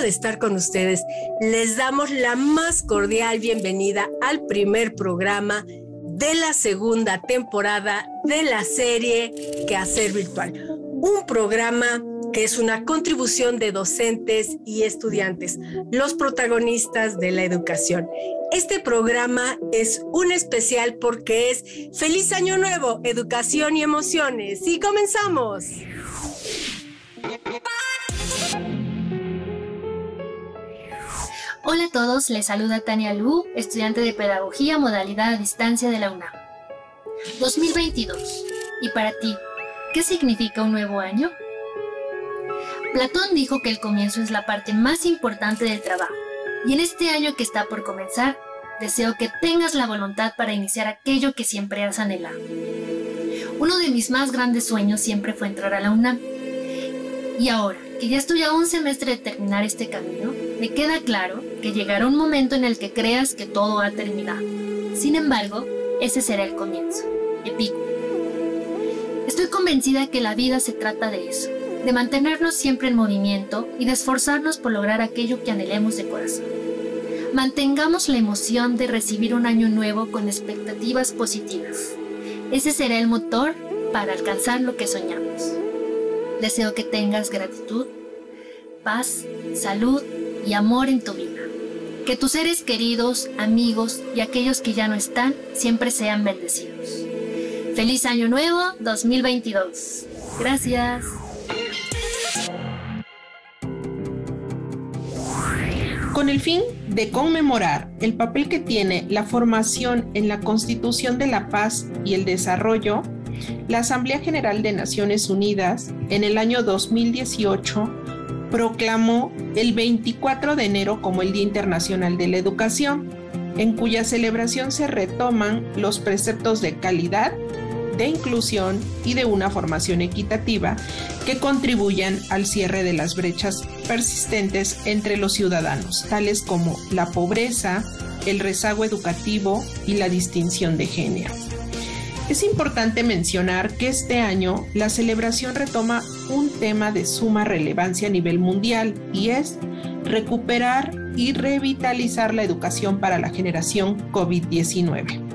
De estar con ustedes. Les damos la más cordial bienvenida al primer programa de la segunda temporada de la serie Quehacer Virtual. Un programa que es una contribución de docentes y estudiantes, los protagonistas de la educación. Este programa es un especial porque es Feliz Año Nuevo, Educación y Emociones. Y comenzamos. Hola a todos, les saluda Tania Lu, estudiante de Pedagogía Modalidad a Distancia de la UNAM. 2022. ¿Y para ti, qué significa un nuevo año? Platón dijo que el comienzo es la parte más importante del trabajo, y en este año que está por comenzar, deseo que tengas la voluntad para iniciar aquello que siempre has anhelado. Uno de mis más grandes sueños siempre fue entrar a la UNAM. Y ahora, que ya estoy a un semestre de terminar este camino, me queda claro que llegará un momento en el que creas que todo ha terminado. Sin embargo, ese será el comienzo. Épico. Estoy convencida que la vida se trata de eso, de mantenernos siempre en movimiento y de esforzarnos por lograr aquello que anhelemos de corazón. Mantengamos la emoción de recibir un año nuevo con expectativas positivas. Ese será el motor para alcanzar lo que soñamos. Deseo que tengas gratitud, paz, salud y amor en tu vida. Que tus seres queridos, amigos y aquellos que ya no están siempre sean bendecidos. Feliz Año Nuevo 2022. Gracias. Con el fin de conmemorar el papel que tiene la formación en la Constitución de la Paz y el Desarrollo, la Asamblea General de Naciones Unidas en el año 2018 proclamó el 24 de enero como el Día Internacional de la Educación, en cuya celebración se retoman los preceptos de calidad, de inclusión y de una formación equitativa que contribuyan al cierre de las brechas persistentes entre los ciudadanos, tales como la pobreza, el rezago educativo y la distinción de género. Es importante mencionar que este año la celebración retoma un tema de suma relevancia a nivel mundial y es recuperar y revitalizar la educación para la generación COVID-19.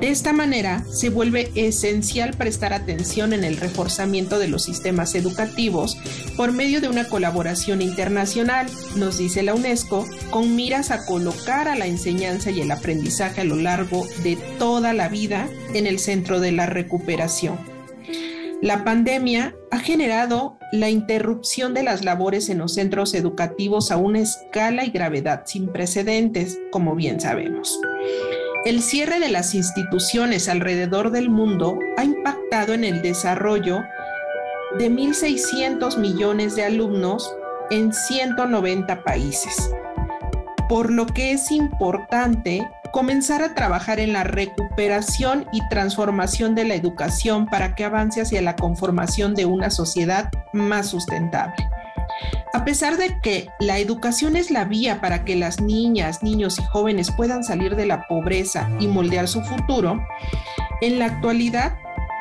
De esta manera, se vuelve esencial prestar atención en el reforzamiento de los sistemas educativos por medio de una colaboración internacional, nos dice la UNESCO, con miras a colocar a la enseñanza y el aprendizaje a lo largo de toda la vida en el centro de la recuperación. La pandemia ha generado la interrupción de las labores en los centros educativos a una escala y gravedad sin precedentes, como bien sabemos. El cierre de las instituciones alrededor del mundo ha impactado en el desarrollo de 1.600 millones de alumnos en 190 países, por lo que es importante comenzar a trabajar en la recuperación y transformación de la educación para que avance hacia la conformación de una sociedad más sustentable. A pesar de que la educación es la vía para que las niñas, niños y jóvenes puedan salir de la pobreza y moldear su futuro, en la actualidad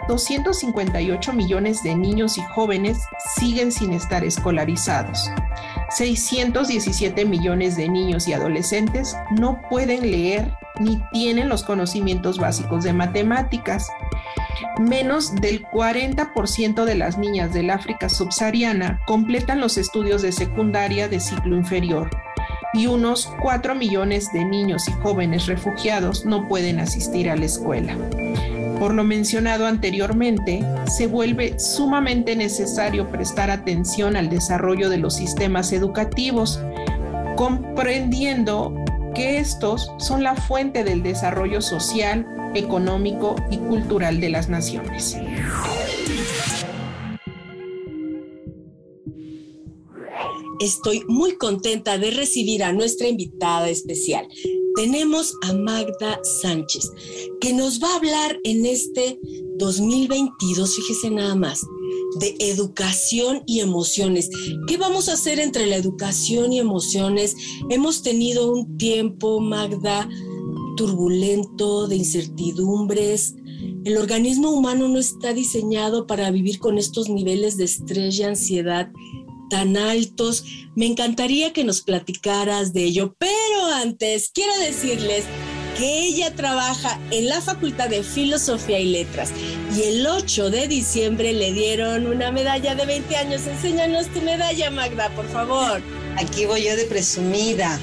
258 millones de niños y jóvenes siguen sin estar escolarizados. 617 millones de niños y adolescentes no pueden leer ni tienen los conocimientos básicos de matemáticas. Menos del 40% de las niñas del África subsahariana completan los estudios de secundaria de ciclo inferior y unos 4 millones de niños y jóvenes refugiados no pueden asistir a la escuela. Por lo mencionado anteriormente, se vuelve sumamente necesario prestar atención al desarrollo de los sistemas educativos, comprendiendo que estos son la fuente del desarrollo social, económico y cultural de las naciones. Estoy muy contenta de recibir a nuestra invitada especial. Tenemos a Magda Sánchez, que nos va a hablar en este 2022, fíjese nada más, de educación y emociones. ¿Qué vamos a hacer entre la educación y emociones? Hemos tenido un tiempo, Magda, turbulento, de incertidumbres. El organismo humano no está diseñado para vivir con estos niveles de estrés y ansiedad tan altos. Me encantaría que nos platicaras de ello, pero antes quiero decirles que ella trabaja en la Facultad de Filosofía y Letras y el 8 de diciembre le dieron una medalla de 20 años. Enséñanos tu medalla, Magda, por favor. Aquí voy yo de presumida.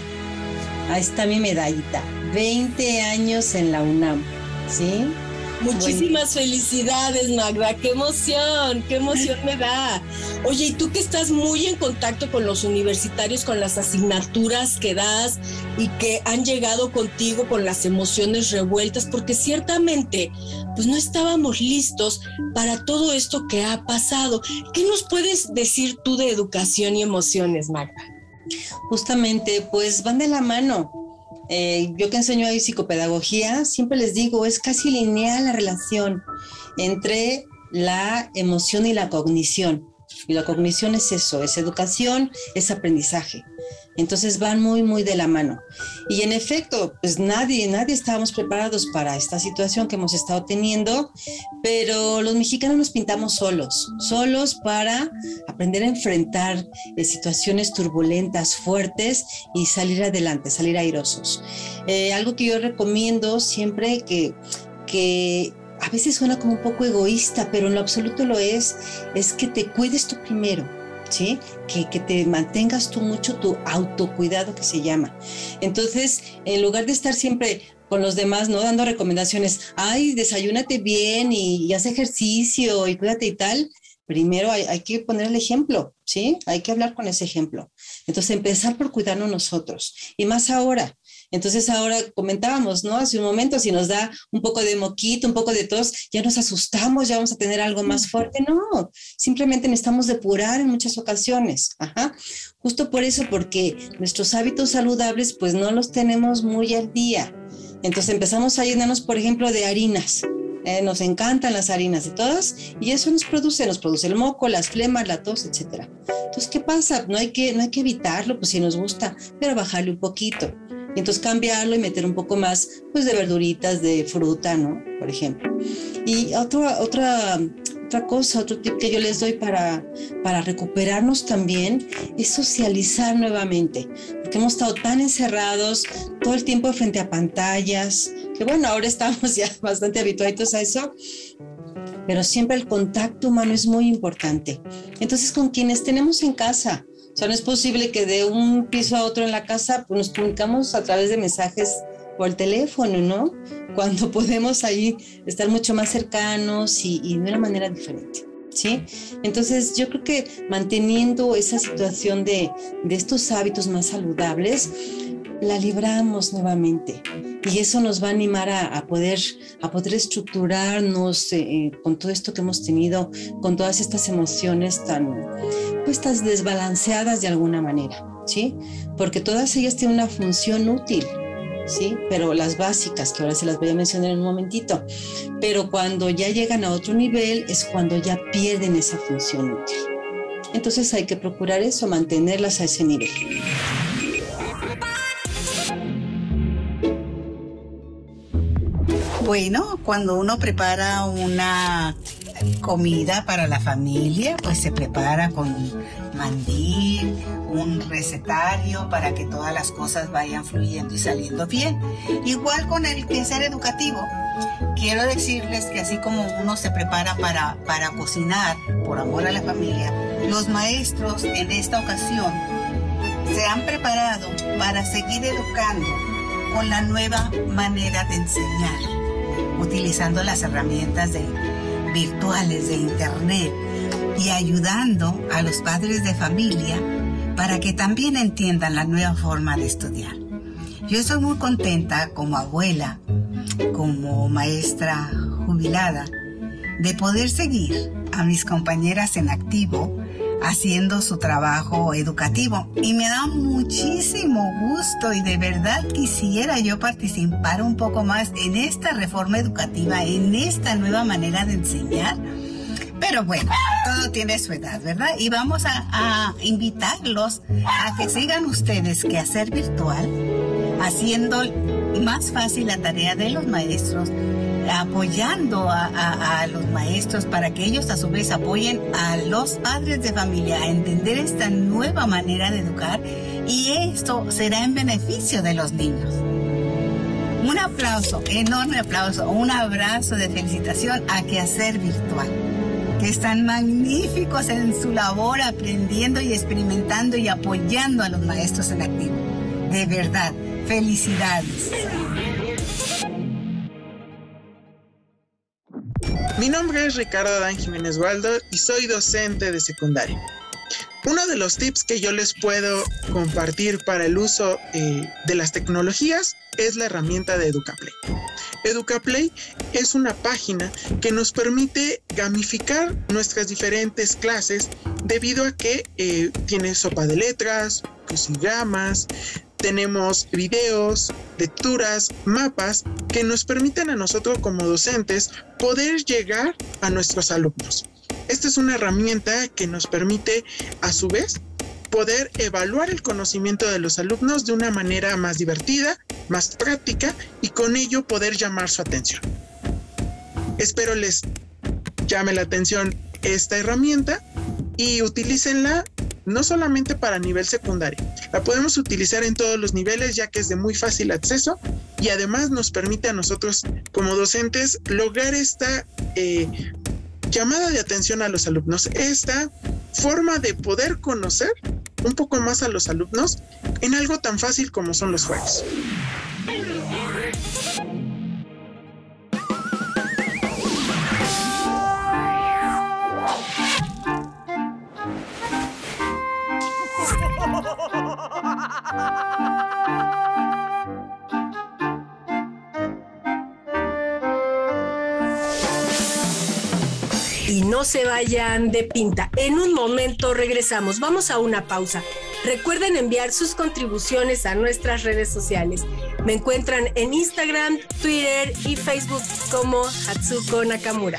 Ahí está mi medallita. 20 años en la UNAM, ¿sí? Muchísimas felicidades, Magda. Qué emoción, qué emoción me da. Oye, y tú que estás muy en contacto con los universitarios, con las asignaturas que das y que han llegado contigo con las emociones revueltas, porque ciertamente, pues no estábamos listos para todo esto que ha pasado. ¿Qué nos puedes decir tú de educación y emociones, Magda? Justamente, pues van de la mano eh, yo que enseño ahí psicopedagogía, siempre les digo, es casi lineal la relación entre la emoción y la cognición. Y la cognición es eso, es educación, es aprendizaje. Entonces van muy, muy de la mano. Y en efecto, pues nadie, nadie estábamos preparados para esta situación que hemos estado teniendo, pero los mexicanos nos pintamos solos, solos para aprender a enfrentar eh, situaciones turbulentas, fuertes y salir adelante, salir airosos. Eh, algo que yo recomiendo siempre que, que a veces suena como un poco egoísta, pero en lo absoluto lo es, es que te cuides tú primero ¿sí? Que, que, te mantengas tú mucho tu autocuidado que se llama. Entonces, en lugar de estar siempre con los demás, ¿no? Dando recomendaciones, ay, desayúnate bien y, y haz ejercicio y cuídate y tal, primero hay, hay, que poner el ejemplo, ¿sí? Hay que hablar con ese ejemplo. Entonces, empezar por cuidarnos nosotros. Y más ahora, entonces ahora comentábamos, ¿no? Hace un momento, si nos da un poco de moquito, un poco de tos, ya nos asustamos, ya vamos a tener algo más fuerte. No, simplemente necesitamos depurar en muchas ocasiones. Ajá. Justo por eso, porque nuestros hábitos saludables, pues no los tenemos muy al día. Entonces empezamos a llenarnos, por ejemplo, de harinas. Eh, nos encantan las harinas de todas y eso nos produce, nos produce el moco, las flemas, la tos, etc. Entonces, ¿qué pasa? No hay que, no hay que evitarlo, pues si nos gusta, pero bajarle un poquito. Y entonces cambiarlo y meter un poco más pues de verduritas, de fruta, ¿no? Por ejemplo. Y otra, otra, otra cosa, otro tip que yo les doy para, para recuperarnos también es socializar nuevamente, porque hemos estado tan encerrados todo el tiempo frente a pantallas, que bueno, ahora estamos ya bastante habituados a eso, pero siempre el contacto humano es muy importante. Entonces, con quienes tenemos en casa, o sea, no es posible que de un piso a otro en la casa pues nos comunicamos a través de mensajes por el teléfono, ¿no? Cuando podemos ahí estar mucho más cercanos y, y de una manera diferente. ¿Sí? Entonces yo creo que manteniendo esa situación de, de estos hábitos más saludables, la libramos nuevamente y eso nos va a animar a, poder, a poder estructurarnos eh, con todo esto que hemos tenido, con todas estas emociones tan, pues, desbalanceadas de alguna manera, ¿sí? Porque todas ellas tienen una función útil, ¿sí? Pero las básicas, que ahora se las voy a mencionar en un momentito, pero cuando ya llegan a otro nivel es cuando ya pierden esa función útil. Entonces hay que procurar eso, mantenerlas a ese nivel. Bueno, cuando uno prepara una comida para la familia, pues se prepara con mandil, un recetario para que todas las cosas vayan fluyendo y saliendo bien. Igual con el quehacer educativo. Quiero decirles que así como uno se prepara para, para cocinar por amor a la familia, los maestros en esta ocasión se han preparado para seguir educando con la nueva manera de enseñar utilizando las herramientas virtuales de Internet y ayudando a los padres de familia para que también entiendan la nueva forma de estudiar. Yo estoy muy contenta como abuela, como maestra jubilada, de poder seguir a mis compañeras en activo haciendo su trabajo educativo. Y me da muchísimo gusto y de verdad quisiera yo participar un poco más en esta reforma educativa, en esta nueva manera de enseñar. Pero bueno, todo tiene su edad, ¿verdad? Y vamos a, a invitarlos a que sigan ustedes que hacer virtual, haciendo más fácil la tarea de los maestros apoyando a, los maestros para que ellos a su vez apoyen a los padres de familia a entender esta nueva manera de educar y esto será en beneficio de los niños. Un aplauso, enorme aplauso, un abrazo de felicitación a Quehacer Virtual, que están magníficos en su labor aprendiendo y experimentando y apoyando a los maestros en activo. De verdad, felicidades. Mi nombre es Ricardo Adán Jiménez Waldo y soy docente de secundaria. Uno de los tips que yo les puedo compartir para el uso eh, de las tecnologías es la herramienta de EducaPlay. EducaPlay es una página que nos permite gamificar nuestras diferentes clases debido a que eh, tiene sopa de letras, crucigramas, tenemos videos, lecturas, mapas que nos permiten a nosotros como docentes poder llegar a nuestros alumnos. Esta es una herramienta que nos permite a su vez poder evaluar el conocimiento de los alumnos de una manera más divertida, más práctica y con ello poder llamar su atención. Espero les llame la atención esta herramienta y utilícenla no solamente para nivel secundario, la podemos utilizar en todos los niveles ya que es de muy fácil acceso y además nos permite a nosotros como docentes lograr esta eh, llamada de atención a los alumnos, esta forma de poder conocer un poco más a los alumnos en algo tan fácil como son los juegos. Vayan de pinta. En un momento regresamos. Vamos a una pausa. Recuerden enviar sus contribuciones a nuestras redes sociales. Me encuentran en Instagram, Twitter y Facebook como Hatsuko Nakamura.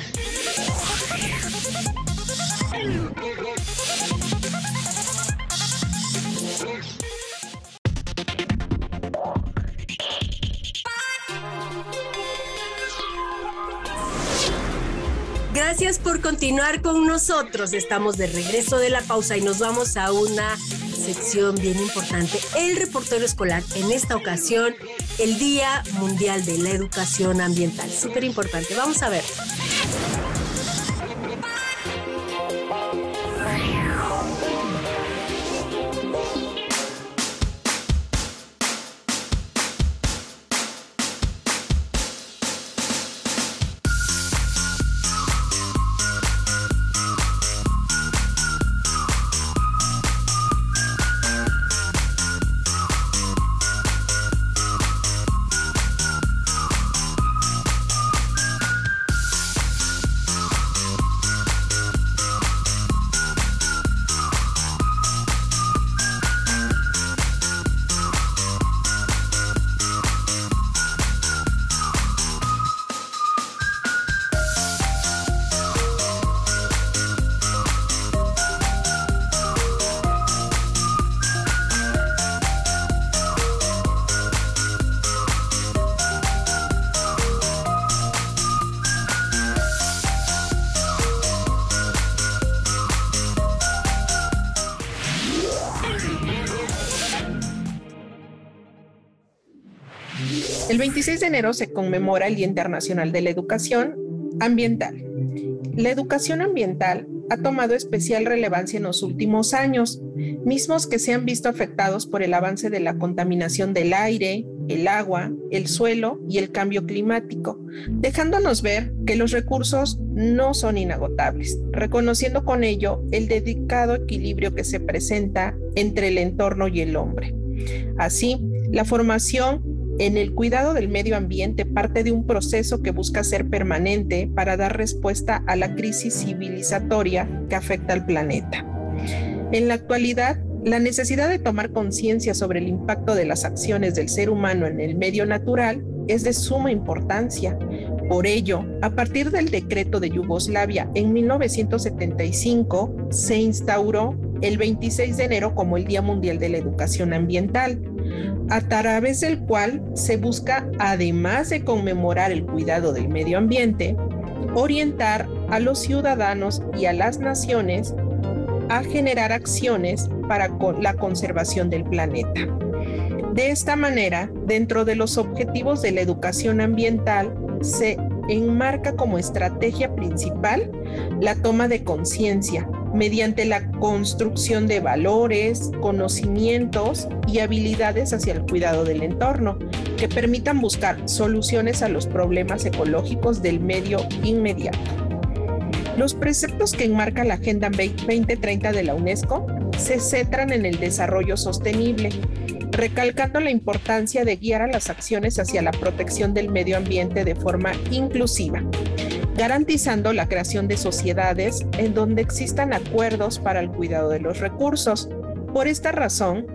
Gracias por continuar con nosotros. Estamos de regreso de la pausa y nos vamos a una sección bien importante, el reportero escolar. En esta ocasión, el Día Mundial de la Educación Ambiental. Súper importante. Vamos a ver. 26 de enero se conmemora el Día Internacional de la Educación Ambiental. La educación ambiental ha tomado especial relevancia en los últimos años, mismos que se han visto afectados por el avance de la contaminación del aire, el agua, el suelo y el cambio climático, dejándonos ver que los recursos no son inagotables, reconociendo con ello el dedicado equilibrio que se presenta entre el entorno y el hombre. Así, la formación en el cuidado del medio ambiente parte de un proceso que busca ser permanente para dar respuesta a la crisis civilizatoria que afecta al planeta. En la actualidad, la necesidad de tomar conciencia sobre el impacto de las acciones del ser humano en el medio natural es de suma importancia. Por ello, a partir del decreto de Yugoslavia en 1975, se instauró el 26 de enero como el Día Mundial de la Educación Ambiental, a través del cual se busca, además de conmemorar el cuidado del medio ambiente, orientar a los ciudadanos y a las naciones a generar acciones para la conservación del planeta. De esta manera, dentro de los objetivos de la educación ambiental, se enmarca como estrategia principal la toma de conciencia mediante la construcción de valores, conocimientos y habilidades hacia el cuidado del entorno que permitan buscar soluciones a los problemas ecológicos del medio inmediato. Los preceptos que enmarca la Agenda 2030 de la UNESCO se centran en el desarrollo sostenible, recalcando la importancia de guiar a las acciones hacia la protección del medio ambiente de forma inclusiva, garantizando la creación de sociedades en donde existan acuerdos para el cuidado de los recursos. Por esta razón,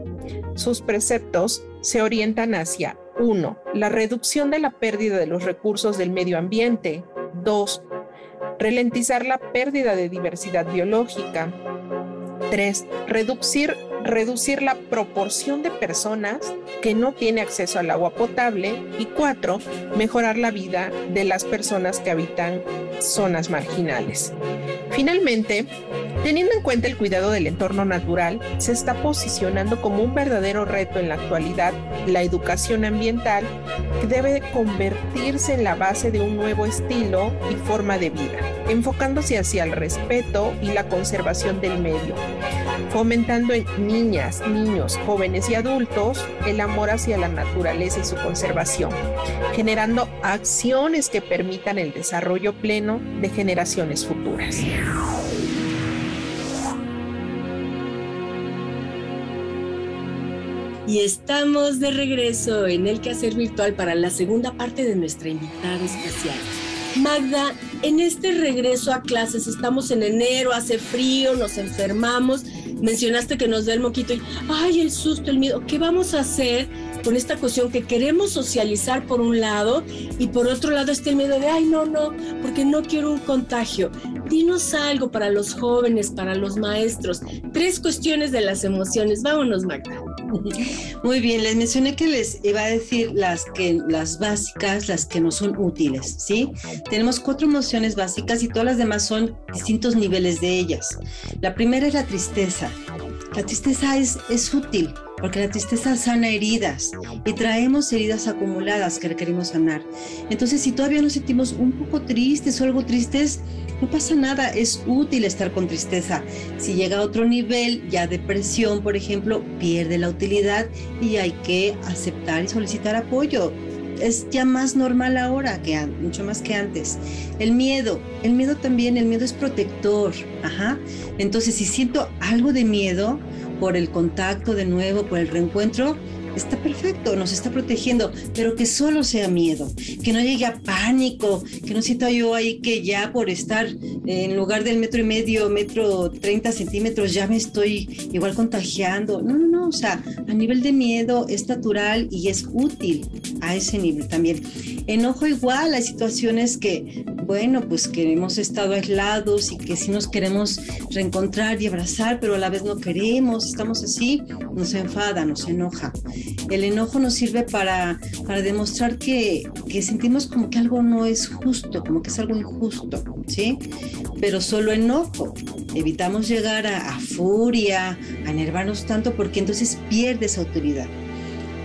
sus preceptos se orientan hacia 1. La reducción de la pérdida de los recursos del medio ambiente. 2 ralentizar la pérdida de diversidad biológica. 3. Reducir, reducir la proporción de personas que no tiene acceso al agua potable. Y 4. Mejorar la vida de las personas que habitan zonas marginales. Finalmente, teniendo en cuenta el cuidado del entorno natural, se está posicionando como un verdadero reto en la actualidad la educación ambiental que debe convertirse en la base de un nuevo estilo y forma de vida, enfocándose hacia el respeto y la conservación del medio, fomentando en niñas, niños, jóvenes y adultos el amor hacia la naturaleza y su conservación, generando acciones que permitan el desarrollo pleno de generaciones futuras. Y estamos de regreso en el quehacer virtual para la segunda parte de nuestra invitada especial. Magda, en este regreso a clases, estamos en enero, hace frío, nos enfermamos, mencionaste que nos da el moquito y, ay, el susto, el miedo, ¿qué vamos a hacer con esta cuestión que queremos socializar por un lado y por otro lado está el miedo de, ay, no, no, porque no quiero un contagio? Dinos algo para los jóvenes, para los maestros, tres cuestiones de las emociones. Vámonos, Magda. Muy bien, les mencioné que les iba a decir las que las básicas, las que no son útiles, ¿sí? Tenemos cuatro emociones básicas y todas las demás son distintos niveles de ellas. La primera es la tristeza. La tristeza es, es útil porque la tristeza sana heridas y traemos heridas acumuladas que requerimos sanar. Entonces, si todavía nos sentimos un poco tristes o algo tristes, no pasa nada, es útil estar con tristeza. Si llega a otro nivel, ya depresión, por ejemplo, pierde la utilidad y hay que aceptar y solicitar apoyo. Es ya más normal ahora que mucho más que antes. El miedo, el miedo también, el miedo es protector. Ajá. Entonces, si siento algo de miedo por el contacto de nuevo, por el reencuentro, está perfecto, nos está protegiendo, pero que solo sea miedo, que no llegue a pánico, que no sienta yo ahí que ya por estar en lugar del metro y medio, metro 30 centímetros, ya me estoy igual contagiando. No, no, no, o sea, a nivel de miedo es natural y es útil a ese nivel también. Enojo igual, hay situaciones que, bueno, pues que hemos estado aislados y que sí nos queremos reencontrar y abrazar, pero a la vez no queremos, estamos así, nos enfada, nos enoja. El enojo nos sirve para, para demostrar que, que sentimos como que algo no es justo, como que es algo injusto, ¿sí? Pero solo enojo. Evitamos llegar a, a furia, a enervarnos tanto, porque entonces pierde esa autoridad.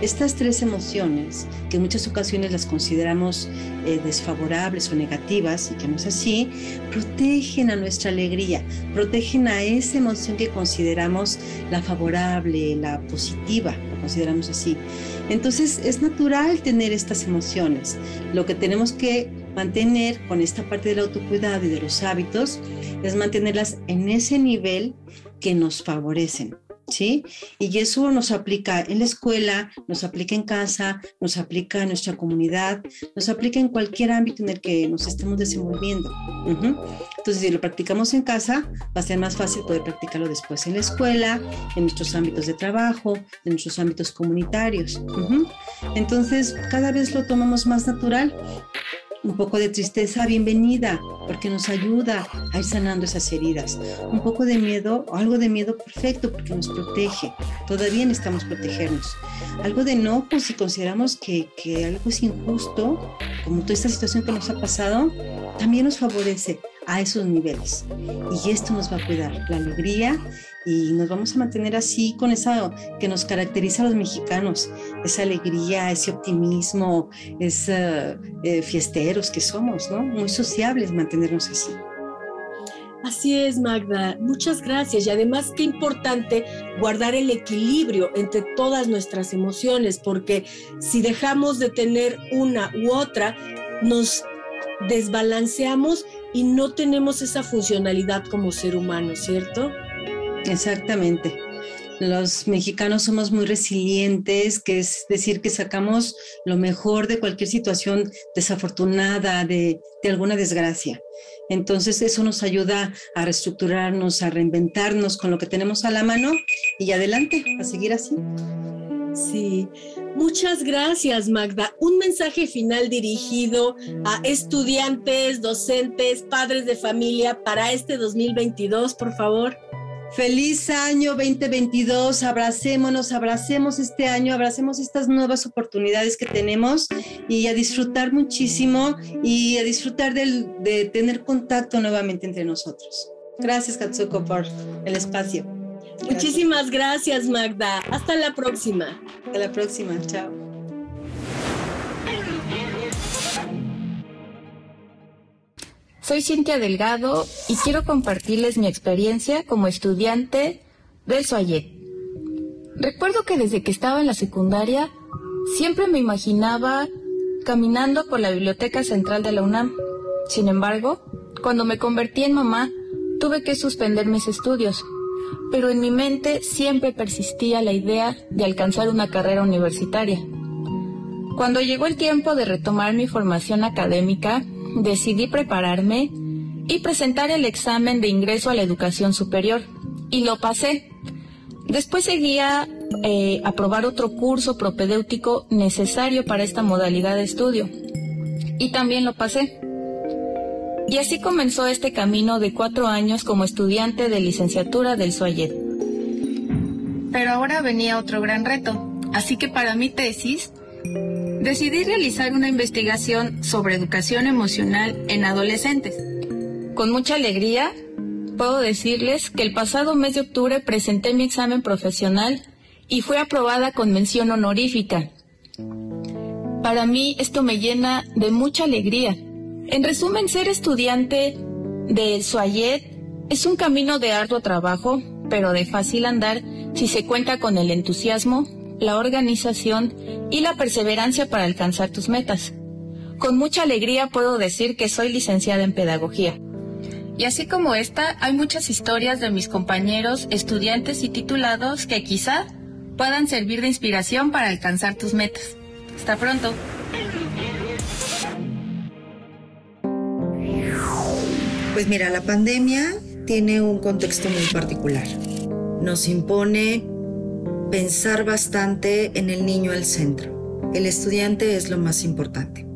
Estas tres emociones, que en muchas ocasiones las consideramos eh, desfavorables o negativas, y que no es así, protegen a nuestra alegría, protegen a esa emoción que consideramos la favorable, la positiva, la consideramos así. Entonces es natural tener estas emociones. Lo que tenemos que mantener con esta parte del autocuidado y de los hábitos es mantenerlas en ese nivel que nos favorecen. ¿Sí? Y eso nos aplica en la escuela, nos aplica en casa, nos aplica en nuestra comunidad, nos aplica en cualquier ámbito en el que nos estemos desenvolviendo. Entonces, si lo practicamos en casa, va a ser más fácil poder practicarlo después en la escuela, en nuestros ámbitos de trabajo, en nuestros ámbitos comunitarios. Entonces, cada vez lo tomamos más natural Un poco de tristeza, bienvenida, porque nos ayuda a ir sanando esas heridas. Un poco de miedo, o algo de miedo, perfecto, porque nos protege. Todavía necesitamos protegernos. Algo de no, pues si consideramos que, que algo es injusto, como toda esta situación que nos ha pasado, también nos favorece a esos niveles. Y esto nos va a cuidar la alegría y nos vamos a mantener así con esa que nos caracteriza a los mexicanos, esa alegría, ese optimismo, esos eh, fiesteros que somos, ¿no? Muy sociables mantenernos así. Así es, Magda. Muchas gracias. Y además, qué importante guardar el equilibrio entre todas nuestras emociones, porque si dejamos de tener una u otra, nos desbalanceamos y no tenemos esa funcionalidad como ser humano, ¿cierto? Exactamente. Los mexicanos somos muy resilientes, que es decir, que sacamos lo mejor de cualquier situación desafortunada, de, alguna desgracia. Entonces eso nos ayuda a reestructurarnos, a reinventarnos con lo que tenemos a la mano y adelante, a seguir así. Sí, muchas gracias Magda. Un mensaje final dirigido a estudiantes, docentes, padres de familia para este 2022, por favor. Feliz año 2022, abracémonos, abracemos este año, abracemos estas nuevas oportunidades que tenemos y a disfrutar muchísimo y a disfrutar de tener contacto nuevamente entre nosotros. Gracias Katsuko por el espacio. Muchísimas gracias Magda. Hasta la próxima. Hasta la próxima. Chao. Soy Cintia Delgado y quiero compartirles mi experiencia como estudiante del Soyet. Recuerdo que desde que estaba en la secundaria siempre me imaginaba caminando por la biblioteca central de la UNAM. Sin embargo, cuando me convertí en mamá, tuve que suspender mis estudios, pero en mi mente siempre persistía la idea de alcanzar una carrera universitaria. Cuando llegó el tiempo de retomar mi formación académica, decidí prepararme y presentar el examen de ingreso a la educación superior. Y lo pasé. Después seguía eh, a probar otro curso propedéutico necesario para esta modalidad de estudio. Y también lo pasé. Y así comenzó este camino de cuatro años como estudiante de licenciatura del SUAYED. Pero ahora venía otro gran reto. Así que para mi tesis decidí realizar una investigación sobre educación emocional en adolescentes. Con mucha alegría, puedo decirles que el pasado mes de octubre presenté mi examen profesional y fue aprobada con mención honorífica. Para mí esto me llena de mucha alegría. En resumen, ser estudiante de Suayet es un camino de arduo trabajo, pero de fácil andar si se cuenta con el entusiasmo, la organización y la perseverancia para alcanzar tus metas. Con mucha alegría puedo decir que soy licenciada en pedagogía. Y así como esta, hay muchas historias de mis compañeros, estudiantes y titulados que quizá puedan servir de inspiración para alcanzar tus metas. Hasta pronto. Pues mira, la pandemia tiene un contexto muy particular. Nos impone pensar bastante en el niño al centro. El estudiante es lo más importante.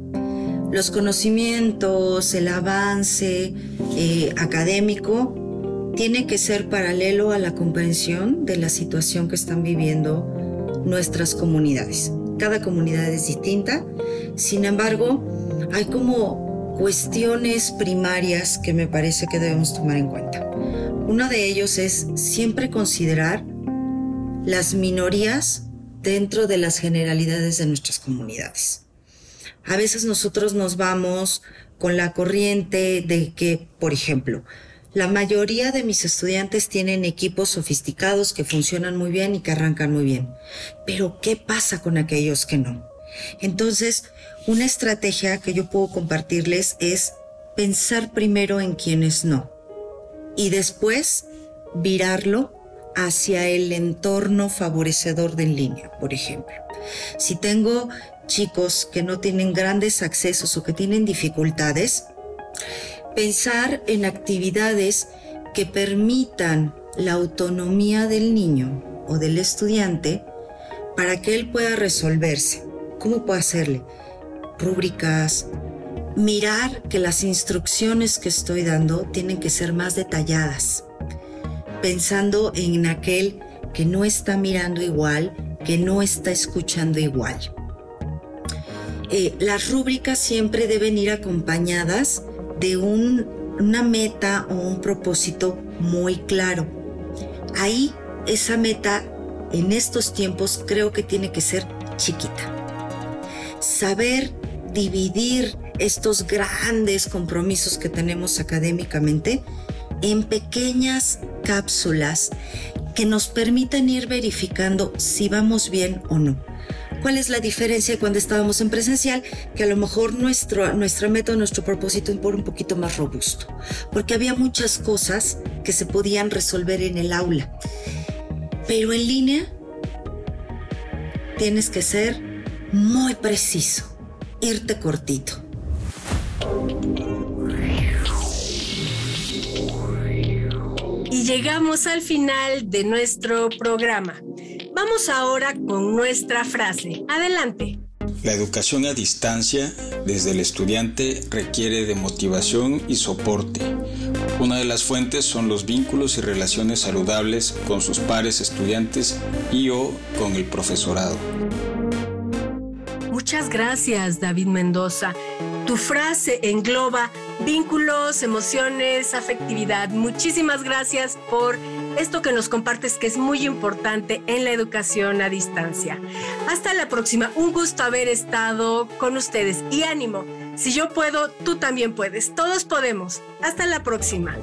Los conocimientos, el avance eh, académico tiene que ser paralelo a la comprensión de la situación que están viviendo nuestras comunidades. Cada comunidad es distinta, sin embargo, hay como cuestiones primarias que me parece que debemos tomar en cuenta. Uno de ellos es siempre considerar las minorías dentro de las generalidades de nuestras comunidades. A veces nosotros nos vamos con la corriente de que, por ejemplo, la mayoría de mis estudiantes tienen equipos sofisticados que funcionan muy bien y que arrancan muy bien. Pero ¿qué pasa con aquellos que no? Entonces, una estrategia que yo puedo compartirles es pensar primero en quienes no y después virarlo hacia el entorno favorecedor de en línea, por ejemplo. Si tengo chicos que no tienen grandes accesos o que tienen dificultades, pensar en actividades que permitan la autonomía del niño o del estudiante para que él pueda resolverse. ¿Cómo puedo hacerle? Rúbricas, mirar que las instrucciones que estoy dando tienen que ser más detalladas, pensando en aquel que no está mirando igual, que no está escuchando igual. Eh, las rúbricas siempre deben ir acompañadas de una meta o un propósito muy claro. Ahí esa meta en estos tiempos creo que tiene que ser chiquita. Saber dividir estos grandes compromisos que tenemos académicamente en pequeñas cápsulas que nos permitan ir verificando si vamos bien o no. ¿Cuál es la diferencia cuando estábamos en presencial? Que a lo mejor nuestro, nuestra meta, nuestro propósito era un poquito más robusto, porque había muchas cosas que se podían resolver en el aula. Pero en línea tienes que ser muy preciso, irte cortito. Y llegamos al final de nuestro programa. Vamos ahora con nuestra frase. Adelante. La educación a distancia desde el estudiante requiere de motivación y soporte. Una de las fuentes son los vínculos y relaciones saludables con sus pares estudiantes y o con el profesorado. Muchas gracias, David Mendoza. Tu frase engloba vínculos, emociones, afectividad. Muchísimas gracias por esto que nos compartes que es muy importante en la educación a distancia. Hasta la próxima. Un gusto haber estado con ustedes y ánimo. Si yo puedo, tú también puedes. Todos podemos. Hasta la próxima.